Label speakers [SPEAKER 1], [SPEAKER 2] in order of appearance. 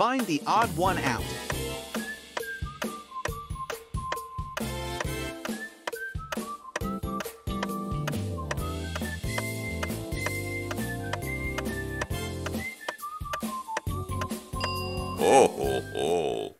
[SPEAKER 1] Find the odd one out.
[SPEAKER 2] Oh. ho, ho.